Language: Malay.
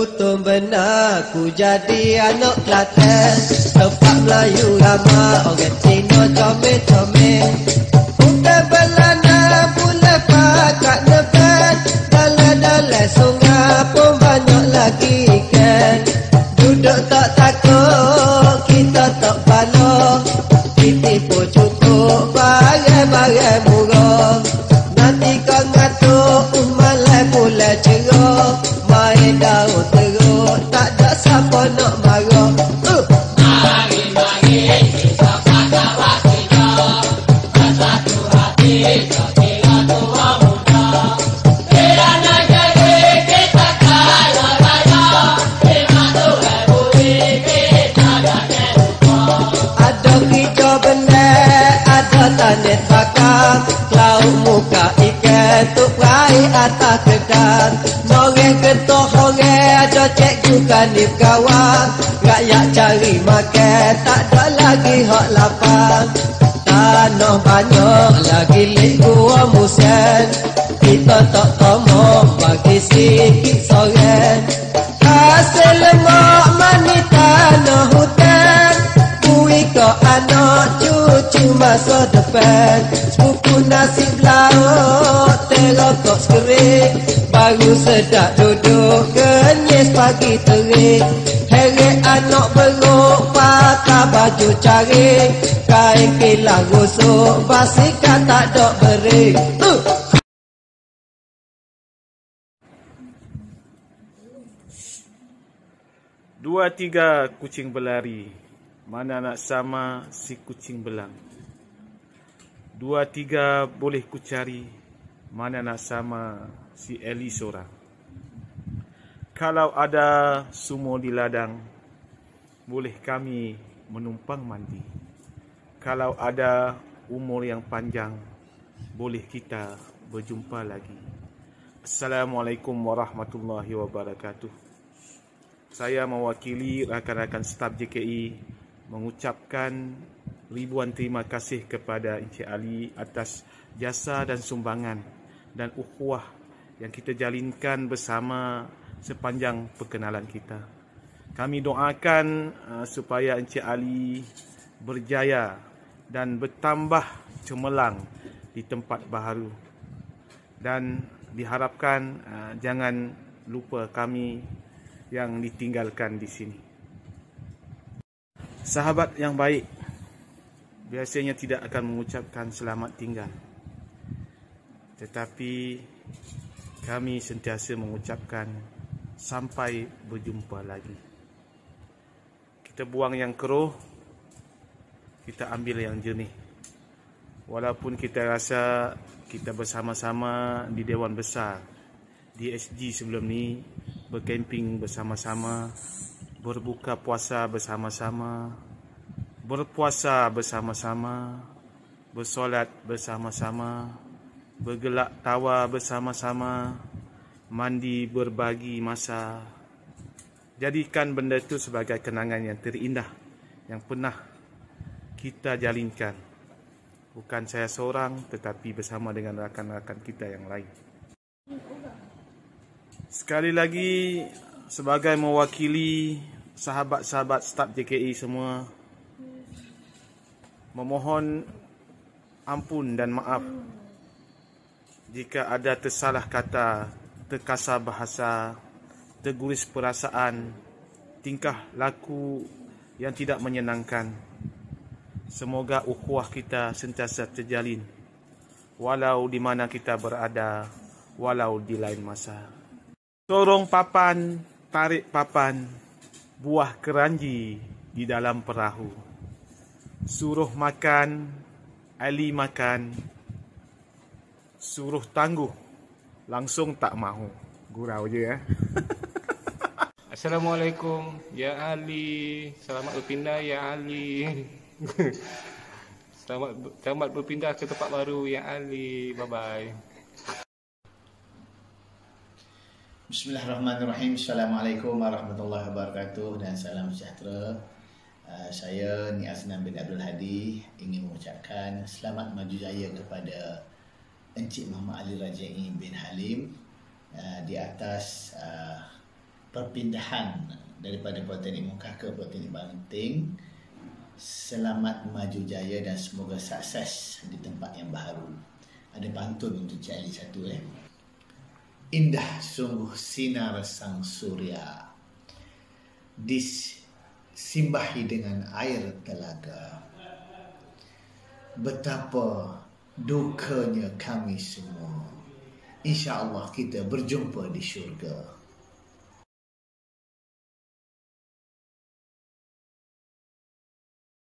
Beruntung benar ku jadi anak Kelantan. Tempat Melayu ramah orang Cina comel-comel. Bukan belana boleh pakat nebat. Dalam-dalam sungai pun banyak lagi ikan. Duduk tak takut kita tak bala Titi pun cukup bagai-bagai murah Nanti kau ngatuk malam pula cerah Main daun teruk tak ada siapa nak marah. Uh. Ada hijau benar, ada tanet bakar Lauk muka ikan, tuk rai atas kedang kanif kawan Rakyat cari makan, tak ada lagi hak lapang. Tanah banyak, lagi lik gua musen Kita tak tomok, bagi sikit sorang Hasil lemak mani tanah hutan Bui ke anak cucu masa depan. Sepupu nasib laut terokok sekerik Baru sedap duduk kenyis pagi terik Heret anak beruk pakai baju cari Kain kilang gosok basikan tak dok beri uh. Dua tiga kucing berlari. Mana nak sama si kucing belang. Dua tiga boleh ku cari. Mana nak sama si Eli seorang. Kalau ada sumur di ladang, boleh kami menumpang mandi. Kalau ada umur yang panjang, boleh kita berjumpa lagi. Assalamualaikum warahmatullahi wabarakatuh. Saya mewakili rakan-rakan staf JKI mengucapkan ribuan terima kasih kepada Encik Ali atas jasa dan sumbangan dan ukhuwah yang kita jalinkan bersama sepanjang perkenalan kita. Kami doakan uh, supaya Encik Ali berjaya dan bertambah cemerlang di tempat baharu. Dan diharapkan uh, jangan lupa kami yang ditinggalkan di sini. Sahabat yang baik biasanya tidak akan mengucapkan selamat tinggal. Tetapi kami sentiasa mengucapkan sampai berjumpa lagi. Kita buang yang keruh, kita ambil yang jernih. Walaupun kita rasa kita bersama-sama di Dewan Besar, di SG sebelum ni, berkemping bersama-sama, berbuka puasa bersama-sama, berpuasa bersama-sama, bersolat bersama-sama, bergelak tawa bersama-sama, mandi berbagi masa. Jadikan benda itu sebagai kenangan yang terindah yang pernah kita jalinkan. Bukan saya seorang tetapi bersama dengan rakan-rakan kita yang lain. Sekali lagi sebagai mewakili sahabat-sahabat staf JKI semua memohon ampun dan maaf jika ada tersalah kata, terkasar bahasa, terguris perasaan, tingkah laku yang tidak menyenangkan. Semoga ukhuwah kita sentiasa terjalin walau di mana kita berada, walau di lain masa. Sorong papan, tarik papan, buah keranji di dalam perahu. Suruh makan, Ali makan, suruh tangguh, langsung tak mahu. Gurau je ya. Assalamualaikum Ya Ali Selamat berpindah Ya Ali Selamat selamat berpindah ke tempat baru Ya Ali Bye bye Bismillahirrahmanirrahim. Assalamualaikum warahmatullahi wabarakatuh dan salam sejahtera. Uh, saya Ni Aznan bin Abdul Hadi ingin mengucapkan selamat maju jaya kepada Encik Muhammad Ali Rajai bin Halim uh, di atas uh, perpindahan daripada Politeknik Muka ke Politeknik Banting. Selamat maju jaya dan semoga sukses di tempat yang baru. Ada pantun untuk Cik Ali satu eh. Indah sungguh sinar sang surya. Disimbahi dengan air telaga. Betapa dukanya kami semua. Insya Allah kita berjumpa di syurga